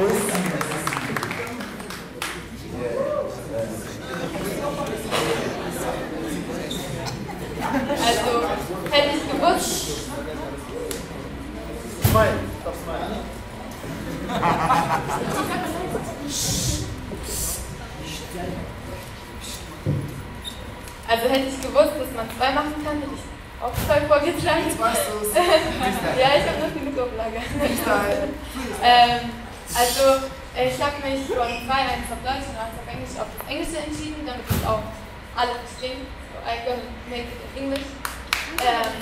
Also, hätte ich gewusst, Smile. Stop smiling. also hätte ich gewusst, dass man zwei machen kann, hätte ich auch zwei vorgetragen. Jetzt weißt du es. ja, ich habe noch genug Auflage. ähm, also, äh, ich habe mich von zwei, eins auf Deutsch und eins auf Englisch auf das Englische entschieden, damit ich auch alle verstehen. So, I gonna make it in English. Ähm,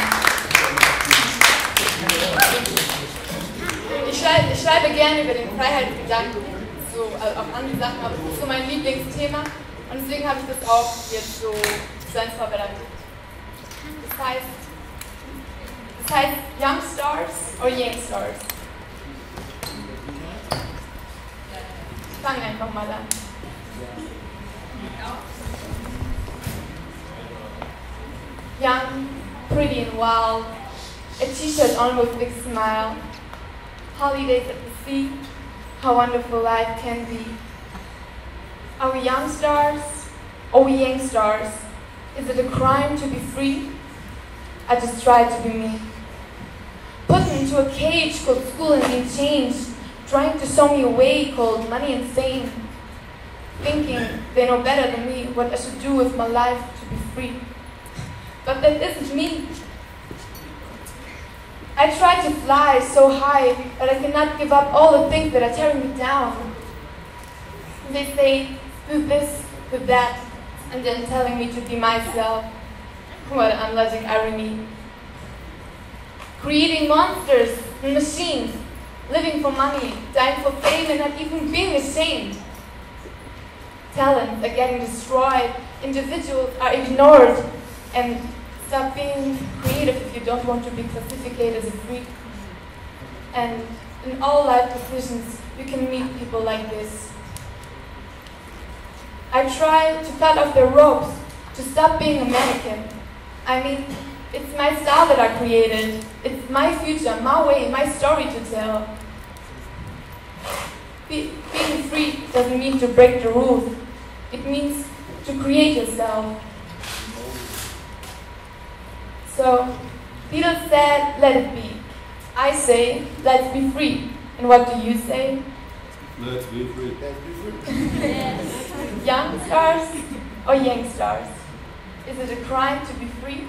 ich, schreibe, ich schreibe gerne über den Freiheitsgedanken, so, also auch andere Sachen, aber das ist so mein Lieblingsthema. Und deswegen habe ich das auch jetzt so zu vorbereitet. Das heißt, das heißt Young Stars oder Young Stars. Einfach mal. Young, pretty and wild, a t-shirt on with big smile, holidays at the sea, how wonderful life can be. Are we young stars? Are we young stars? Is it a crime to be free? I just try to be me. Put me into a cage called school and be changed, trying to sew me away called money and fame. Thinking they know better than me what I should do with my life to be free. But that isn't me. I try to fly so high that I cannot give up all the things that are tearing me down. They say, do this, do that, and then telling me to be myself. What unlogic irony. Creating monsters and machines, living for money, dying for fame, and not even being ashamed. Talents are getting destroyed, individuals are ignored, and stop being creative if you don't want to be classified as a freak. And in all life decisions, you can meet people like this. I try to cut off their ropes, to stop being a mannequin. I mean, it's my style that I created. It's my future, my way, my story to tell. Be- being free doesn't mean to break the rules. It means to create yourself. So, Beatles said, let it be. I say, let's be free. And what do you say? Let's be free. Let's be free. Young stars or yang stars? Is it a crime to be free?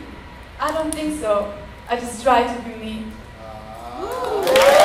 I don't think so. I just try to be me. Ah.